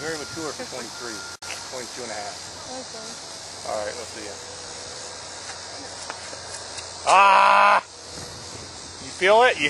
very mature for 23, 22 and a half. Okay. All right, let's see you. Ah! You feel it? You